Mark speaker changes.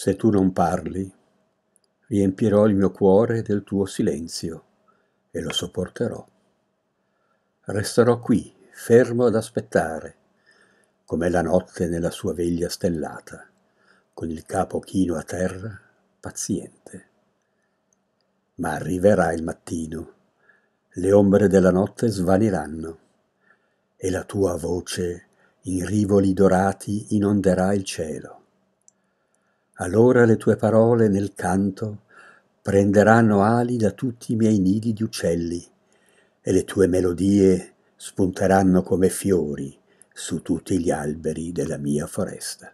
Speaker 1: Se tu non parli, riempirò il mio cuore del tuo silenzio e lo sopporterò. Resterò qui, fermo ad aspettare, come la notte nella sua veglia stellata, con il capo chino a terra, paziente. Ma arriverà il mattino, le ombre della notte svaniranno, e la tua voce in rivoli dorati inonderà il cielo. Allora le tue parole nel canto prenderanno ali da tutti i miei nidi di uccelli e le tue melodie spunteranno come fiori su tutti gli alberi della mia foresta.